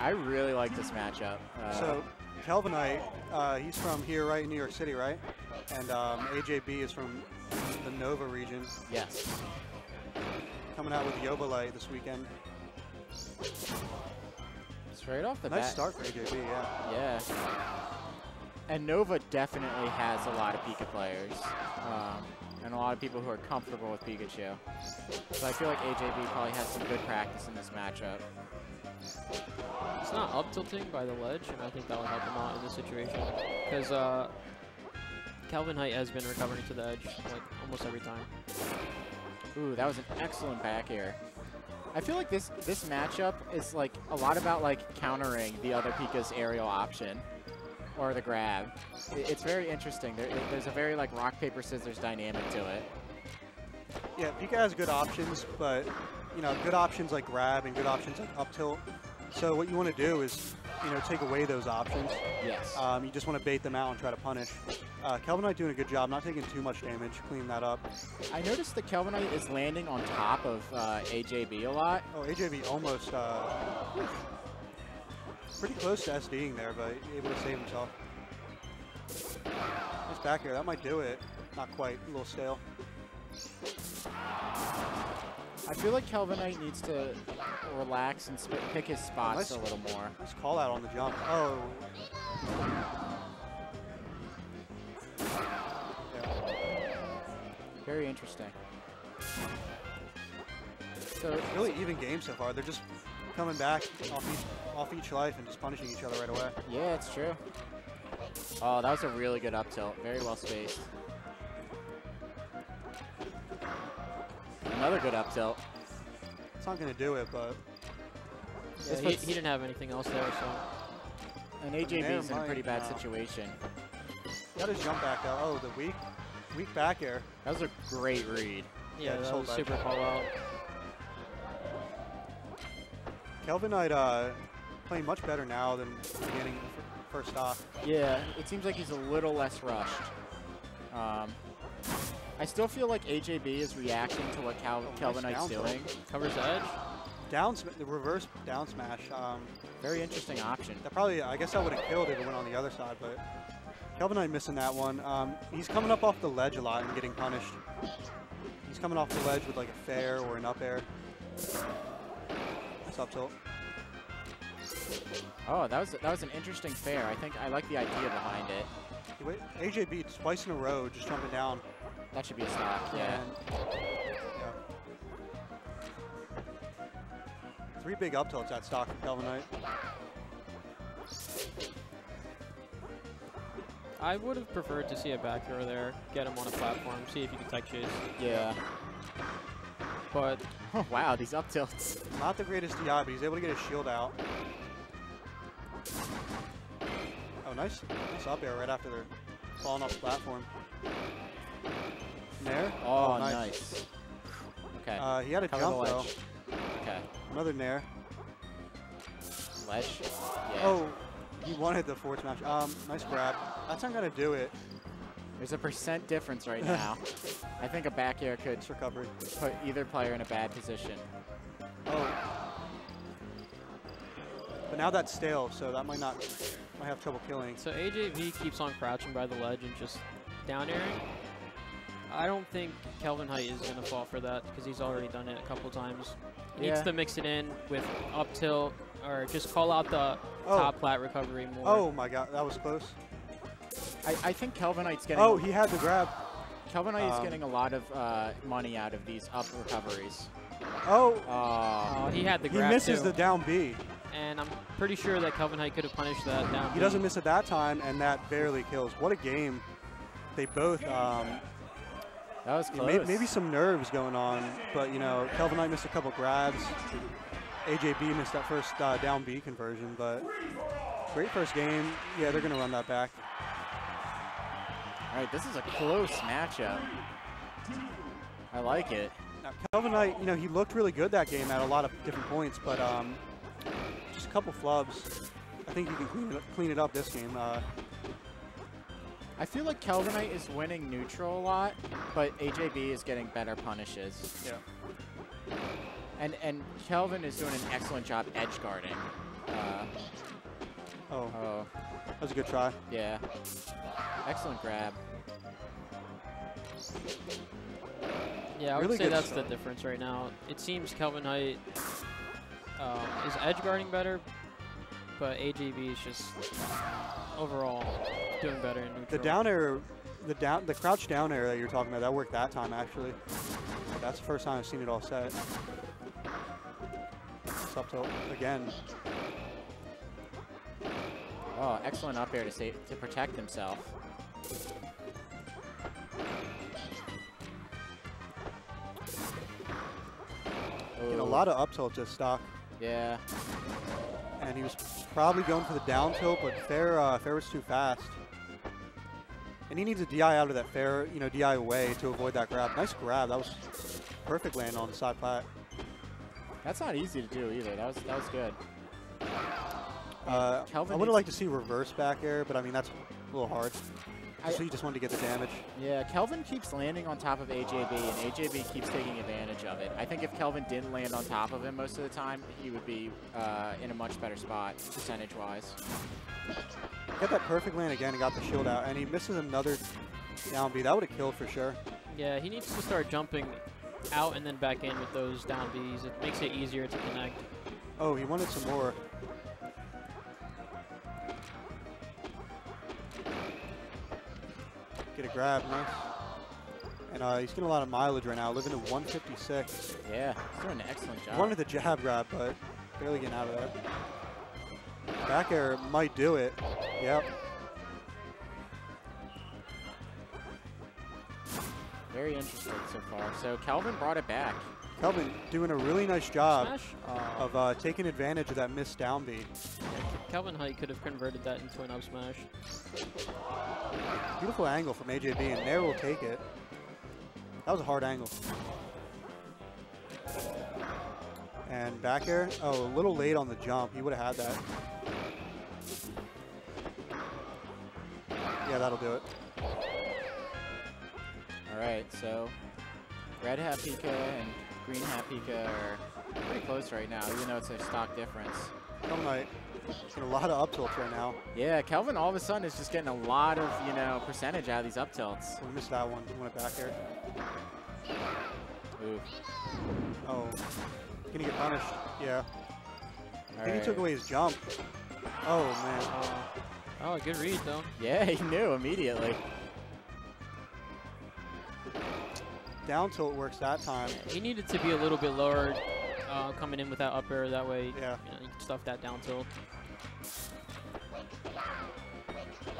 I really like this matchup. Uh, So Kelvinheit, uh, he's from here, right in New York City, right? And um, AJB is from the Nova region, yes. coming out with Yobalite this weekend. Straight off the Nice bat. Nice start for AJB, yeah. Yeah. And Nova definitely has a lot of Pika players. Um, and a lot of people who are comfortable with Pikachu. So I feel like AJB probably has some good practice in this matchup. It's not up tilting by the ledge, and I think that would help him out in this situation. Because uh, Kelvinheit has been recovering to the edge like almost every time. Ooh, that was an excellent back air. I feel like this this matchup is like a lot about like countering the other Pika's aerial option or the grab. It's very interesting. There, there's a very like rock paper scissors dynamic to it. Yeah, Pika has good options, but you know, good options like grab and good options like up tilt. So what you want to do is, you know, take away those options. Yes. Um, you just want to bait them out and try to punish. Uh, Kelvinheit doing a good job, not taking too much damage, cleaning that up. I noticed that Kelvinheit is landing on top of uh, AJB a lot. Oh, AJB almost uh, pretty close to SDing there, but able to save himself. Nice back here, that might do it. Not quite, a little stale. I feel like Kelvinheit needs to relax and sp pick his spots nice. a little more. Nice call out on the jump. Oh. Yeah. Very interesting. So Really even game so far. They're just coming back off each, off each life and just punishing each other right away. Yeah, it's true. Oh, that was a really good up tilt. Very well spaced. Another good up tilt. It's not going to do it, but Yeah, he, he didn't have anything else there, so And AJB's in a pretty bad now. situation. got his jump back out. Oh, the weak, weak back air. That was a great read. yeah, just that was super call out. Kelvinheit uh, playing much better now than beginning first off. Yeah, it seems like he's a little less rushed. Um, I still feel like AJB is reacting to what Cal- Oh, nice Kelvinheit's down doing. Covers edge. Down, the reverse down smash. Um, Very interesting option. that probably, I guess, I would have killed if it went on the other side, but Kelvinheit missing that one. Um, he's coming up off the ledge a lot and getting punished. He's coming off the ledge with like a fair or an up air. It's tilt. Oh, that was that was an interesting fair. I think I like the idea behind it. He wait- AJB twice in a row, just jumping down. That should be a stock. Yeah. And, yeah. Three big up tilts at stock from Kelvinheit. I would have preferred to see a back throw there, get him on a platform, see if he can tech chase. Yeah. But wow, these up tilts. Not the greatest DI, but he's able to get his shield out. Oh, nice, nice up air right after they're falling off the platform. Nair? Oh, nice. Okay. Uh, he had a Cover jump though. okay. Another Nair. Ledge. Yeah. Oh, he wanted the forward smash. Um, nice grab. That's not gonna do it. There's a percent difference right now. I think a back air could Nice recovery. put either player in a bad position. Oh. But now that's stale, so that might not, might have trouble killing. so AJB keeps on crouching by the ledge and just down airing. I don't think Kelvinheit is going to fall for that because he's already done it a couple times. He Needs to mix it in with up tilt or just call out the Oh. top flat recovery more. Oh my god, that was close. I, I think Kelvinheit's getting. Oh, he had the grab. Kelvinheit is um, getting a lot of uh, money out of these up recoveries. Oh, Oh. Oh, he had the grab, he misses too. the down B. and I'm pretty sure that Kelvinheit could have punished that down. He B. doesn't miss it that time, and that barely kills. What a game. They both, um, that was close. may- maybe some nerves going on, but you know, Kelvinheit missed a couple grabs. AJB missed that first uh, down B conversion, but great first game. Yeah, they're gonna run that back. All right, this is a close matchup. I like it. Now, Kelvinheit, you know, he looked really good that game at a lot of different points, but um, just a couple flubs. I think he can clean it up, clean it up this game. Uh, I feel like Kelvin Kelvinheit is winning neutral a lot, but AJB is getting better punishes. yeah. And and Kelvin is doing an excellent job edge guarding. Uh, Oh, oh, that was a good try. yeah. Excellent grab. Yeah, I Really would say that's stuff. the difference right now. It seems Kelvinheit um, is edge guarding better, but AJB is just overall doing better in neutral. The down air, the down, the crouch down air that you're talking about, that worked that time actually. That's the first time I've seen it all set. It's up tilt again. Oh, excellent up air to save, to protect himself. Getting a lot of up tilt just stock. Yeah. and he was probably going for the down tilt, but fair uh, fair was too fast. And he needs a DI out of that fair, you know, DI away to avoid that grab. Nice grab. That was perfect land on the side plat. That's not easy to do either. That was that was good. Uh, Kelvin I would have liked to see reverse back air, but I mean that's a little hard. I- so he just wanted to get the damage. Yeah, Kelvin keeps landing on top of AJB, and AJB keeps taking advantage of it. I think if Kelvin didn't land on top of him most of the time, he would be uh, in a much better spot percentage-wise. Got that perfect land again and got the shield out, and he misses another down B. That would have killed for sure. Yeah, he needs to start jumping out and then back in with those down Bs. It makes it easier to connect. Oh, he wanted some more. Get a grab, nice. And uh, he's getting a lot of mileage right now, living at 156. Yeah, he's doing an excellent job. Wanted the jab grab, but barely getting out of that. Back air might do it. Yep. Very interesting so far. So Calvin brought it back. Kelvin doing a really nice job Uh, of uh, taking advantage of that missed down B. Kelvinheit could have converted that into an up smash. Beautiful angle from AJB, and Nair will take it. That was a hard angle. And back air, oh, a little late on the jump. He would have had that. Yeah, that'll do it. All right, so red hat Pika and green hat Pika are pretty close right now, even though it's a stock difference. Kelvinheit getting a lot of up tilts right now. Yeah, Kelvin all of a sudden is just getting a lot of, you know, percentage out of these up tilts. We missed that one. We want it back air. Ooh. Oh, gonna get punished. Yeah. All I think he took away his jump. Oh man. Oh, good read though. Yeah, he knew immediately. Down tilt works that time. He needed to be a little bit lower uh, coming in with that up air. That way, Yeah. you, know, you can stuff that down tilt.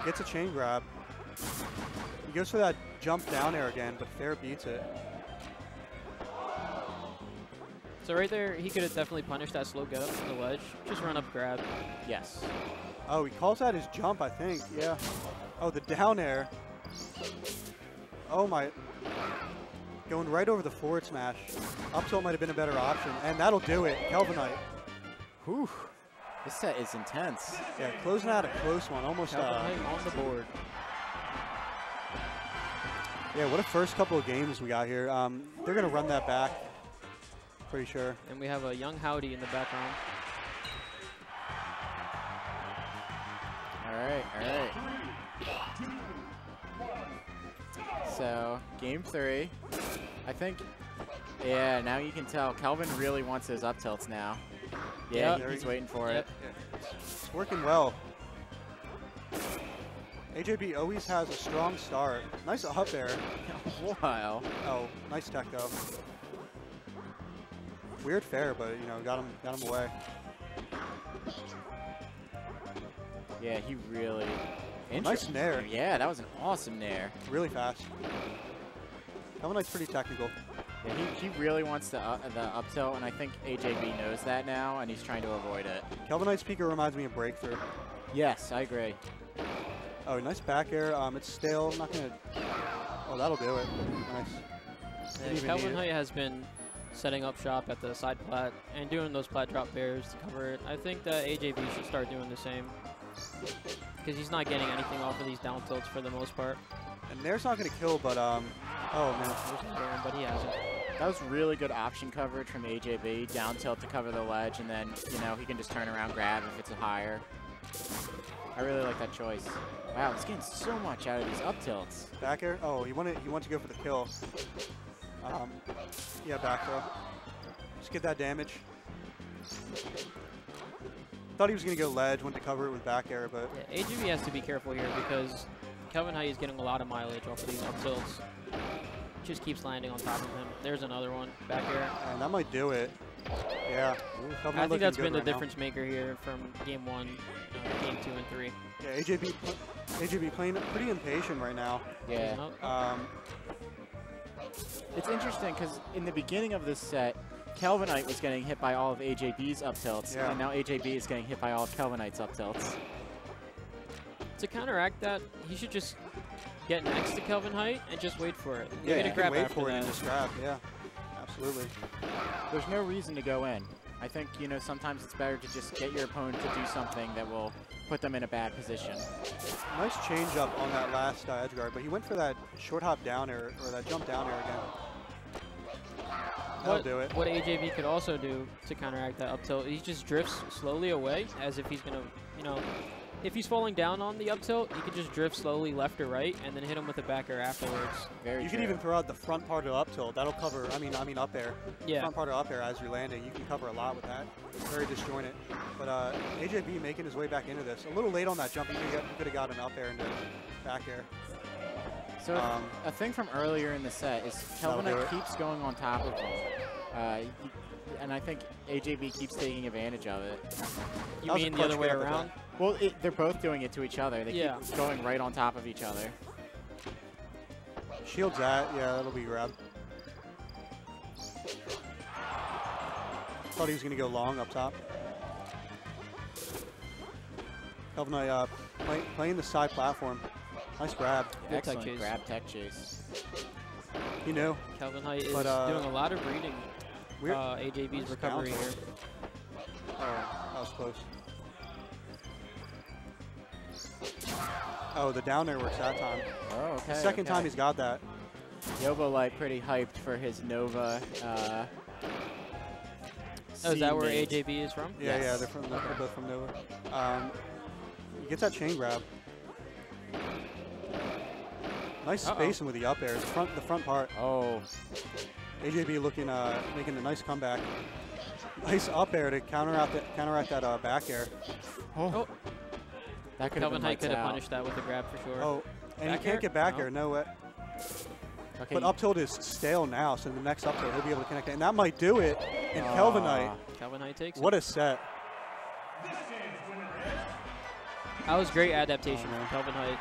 Gets a chain grab. He goes for that jump down air again, but fair beats it. So right there, he could have definitely punished that slow get up from the ledge. Just run up grab. Yes. Oh, he calls that his jump, I think. Yeah. Oh, the down air. Oh my. Going right over the forward smash. Up tilt might have been a better option, and that'll do it. Kelvinheit. Whew. This set is intense. Yeah, closing out a close one. Almost. Kelvin Uh, on the board. yeah, what a first couple of games we got here. Um, they're gonna run that back. Pretty sure. And we have a young Howdy in the background. All right, all right. So, game three. I think, yeah, now you can tell Kelvin really wants his up tilts now. Yeah, Yep. he's waiting for Yep. It's working well. AJB always has a strong start. Nice up there. wow. Oh, nice tech though. Weird fair, but you know, got him, got him away. Yeah, he really. Nice Interesting. nair. Yeah, that was an awesome nair. Really fast. Kelvinheit's pretty technical. Yeah, he, he really wants the, uh, the up tilt, and I think AJB knows that now, and he's trying to avoid it. Kelvinheit's speaker reminds me of Breakthrough. Yes, I agree. Oh, nice back air. Um, it's stale. I'm not gonna. Oh, that'll do it. Nice. Didn't Yeah, Kelvin need. Height has been setting up shop at the side plat and doing those plat drop bears to cover it. I think that AJB should start doing the same. Because he's not getting anything off of these down tilts for the most part. And there's not gonna kill, but um. Oh man. There's another one, but he hasn't. That was really good option coverage from AJB. Down tilt to cover the ledge, and then, you know, he can just turn around, grab if it's a higher. I really like that choice. Wow, he's getting so much out of these up tilts. Back air. Oh, he wanted he wanted to go for the kill. Um, yeah, back throw. Just get that damage. Thought he was gonna go ledge, went to cover it with back air, but Yeah, AJB has to be careful here because Kelvinheit is getting a lot of mileage off of these up tilts. Just keeps landing on top of him. There's another one back here. and that might do it. Yeah. Kelvin I think that's been the right now. difference maker here from game one, uh, game two, and three. Yeah, AJB, AJB playing pretty impatient right now. Yeah. Um, It's interesting because in the beginning of this set, Kelvinheit was getting hit by all of AJB's up tilts, Yeah. and now AJB is getting hit by all of Kelvinheit's up tilts. To counteract that, he should just get next to Kelvinheit and just wait for it. yeah, Get you grab wait after for it and just grab. Yeah, absolutely. There's no reason to go in. I think, you know, sometimes it's better to just get your opponent to do something that will put them in a bad position. Nice change up on that last uh, edge guard, but he went for that short hop down air or that jump down air again. That'll What, do it. what AJB could also do to counteract that up tilt, he just drifts slowly away as if he's going to, you know, if he's falling down on the up tilt, you could just drift slowly left or right and then hit him with a back air afterwards. Very You true. can even throw out the front part of the up tilt. That'll cover. I mean, I mean up air. Yeah. Front part of up air as you're landing. You can cover a lot with that. Very disjointed. But uh, AJB making his way back into this. A little late on that jump. He could have got an up air into back air. So Um, a thing from earlier in the set is That'll do Kelvinheit it. keeps going on top of him. Uh, and I think AJB keeps taking advantage of it. You That was a mean the other way around? Well, it, they're both doing it to each other. They Yeah. keep going right on top of each other. Shields that. Yeah, that'll be grab. Thought he was going to go long up top. Kelvin, uh, play, playing the side platform. Nice grab. Good tech Excellent chase. grab tech chase. He knew. Kelvinheit is But, uh, doing a lot of reading We're, uh, AJB's recovery here. Oh, that was close. Oh, the down air works that time. Oh, okay. Second okay. time he's got that. Yobo like pretty hyped for his Nova. Uh, Oh, is that where seedmate. AJB is from? Yeah, yeah, they're from they're both from Nova. Um, he gets that chain grab. Nice Uh-oh. spacing with the up airs, front, the front part. Oh, AJB looking, uh, making a nice comeback. Nice up air to counteract that, counteract that uh, back air. Oh, that could have Kelvin been Height lights could have punished that with a grab for sure. Oh, and Back he can't air? get back No. air. No way. Okay, But up tilt is stale now, so the next up tilt he'll be able to connect it, and that might do it. And Kelvinheit, Ah. Kelvinheit takes what it. a set! That was great adaptation Oh, man. from Kelvinheit.